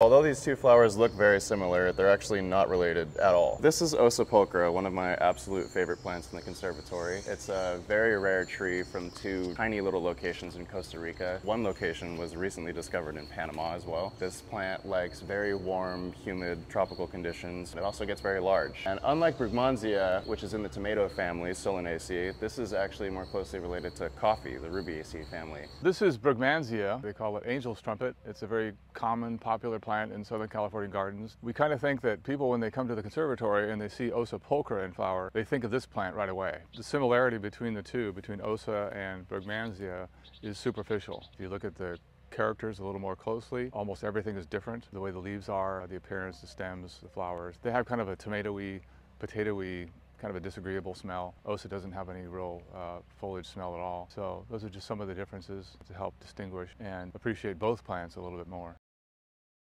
Although these two flowers look very similar, they're actually not related at all. This is Osa pulchra, one of my absolute favorite plants in the conservatory. It's a very rare tree from two tiny little locations in Costa Rica. One location was recently discovered in Panama as well. This plant likes very warm, humid, tropical conditions. It also gets very large. And unlike Brugmansia, which is in the tomato family, Solanaceae, this is actually more closely related to coffee, the Rubiaceae family. This is Brugmansia. They call it angel's trumpet. It's a very common, popular plant in Southern California gardens. We kind of think that people, when they come to the conservatory and they see Osa pulchra in flower, they think of this plant right away. The similarity between the two, between Osa and Brugmansia, is superficial. If you look at the characters a little more closely. Almost everything is different. The way the leaves are, the appearance, the stems, the flowers. They have kind of a tomatoey, potatoey kind of a disagreeable smell. Osa doesn't have any real uh, foliage smell at all. So those are just some of the differences to help distinguish and appreciate both plants a little bit more.